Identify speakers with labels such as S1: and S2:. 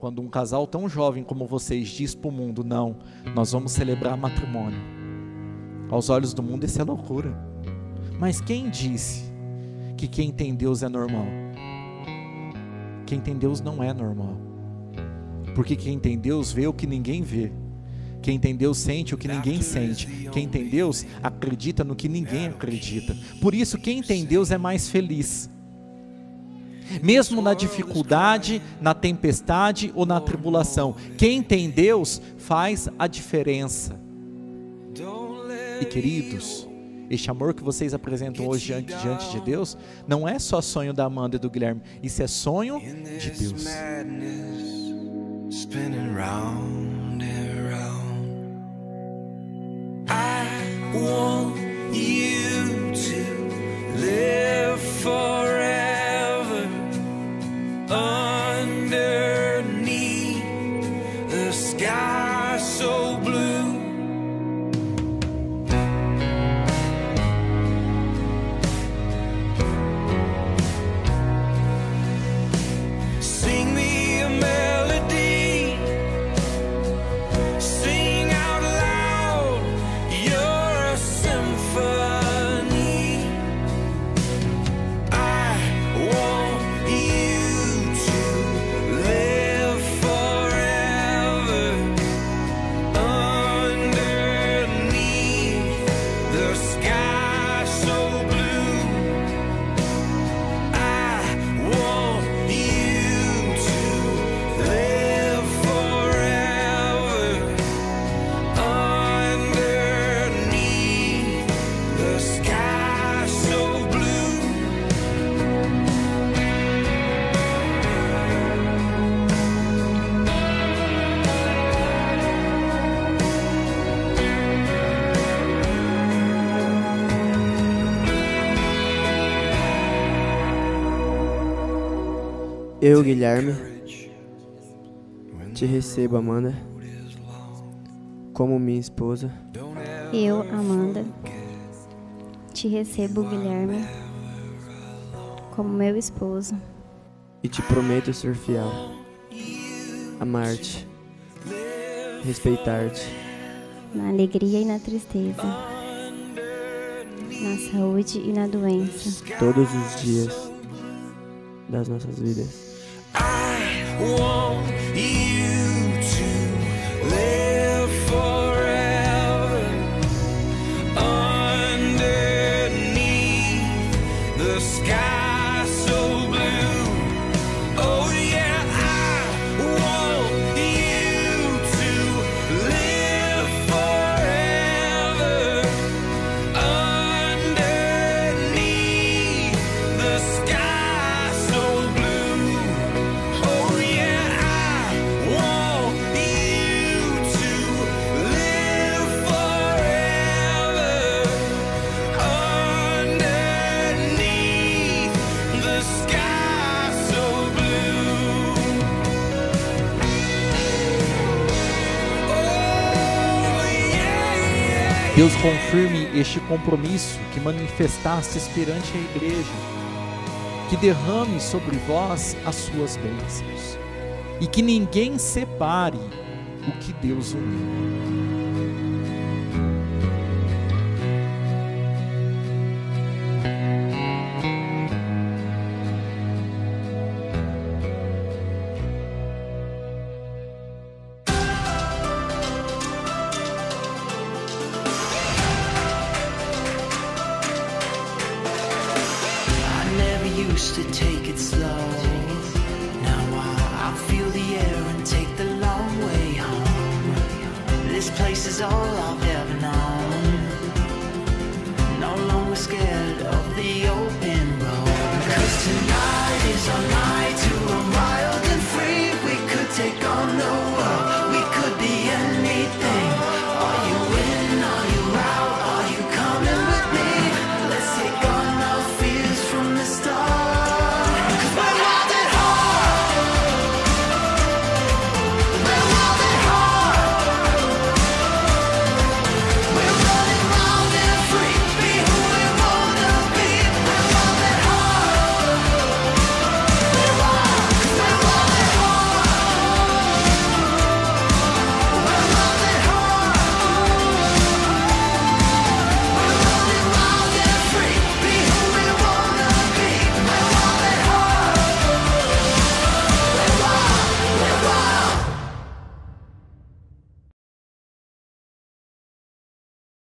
S1: quando um casal tão jovem como vocês diz para o mundo: não, nós vamos celebrar matrimônio. Aos olhos do mundo, isso é loucura. Mas quem disse que quem tem Deus é normal? Quem tem Deus não é normal. Porque quem tem Deus vê o que ninguém vê. Quem tem Deus sente o que ninguém sente. Quem tem Deus acredita no que ninguém acredita. Por isso, quem tem Deus é mais feliz. Mesmo na dificuldade, na tempestade ou na tribulação, quem tem Deus faz a diferença.
S2: E queridos,
S1: este amor que vocês apresentam hoje diante, diante de Deus, não é só sonho da Amanda e do Guilherme, isso é sonho de Deus.
S2: I want underneath the sky so blue.
S3: Eu, Guilherme,
S2: te
S3: recebo, Amanda, como minha esposa
S4: Eu, Amanda, te recebo, Guilherme, como meu esposo.
S3: e te prometo ser fiel, amar-te, respeitar-te
S4: na alegria e na tristeza, na saúde e na doença,
S2: todos os dias
S3: das nossas vidas.
S2: Want you to live
S1: Deus confirme este compromisso que manifestastes perante a igreja, que derrame sobre vós as suas bênçãos e que ninguém separe o que Deus uniu.
S5: used to take it slow. Now I, I feel the air and take the long way home. This place is all I've ever known. No longer scared of the open road. Cause tonight is our night to a mild and free. We could take on the world.